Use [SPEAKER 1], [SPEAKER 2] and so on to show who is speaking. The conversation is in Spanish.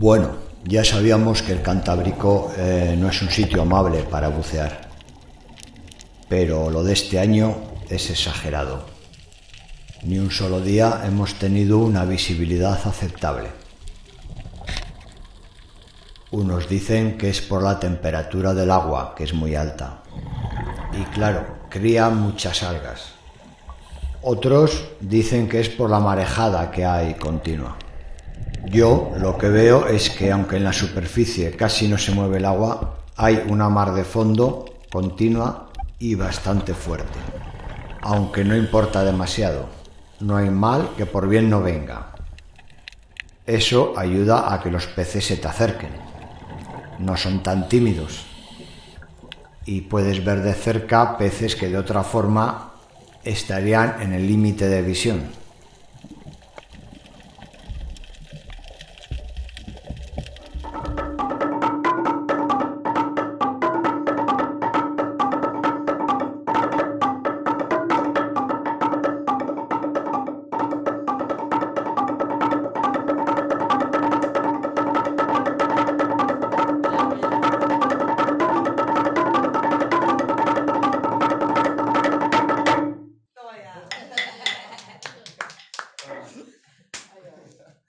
[SPEAKER 1] Bueno, ya sabíamos que el Cantábrico eh, no es un sitio amable para bucear, pero lo de este año es exagerado. Ni un solo día hemos tenido una visibilidad aceptable. Unos dicen que es por la temperatura del agua, que es muy alta. Y claro, cría muchas algas. Otros dicen que es por la marejada que hay continua. Yo lo que veo es que aunque en la superficie casi no se mueve el agua, hay una mar de fondo continua y bastante fuerte. Aunque no importa demasiado, no hay mal que por bien no venga. Eso ayuda a que los peces se te acerquen no son tan tímidos y puedes ver de cerca peces que de otra forma estarían en el límite de visión.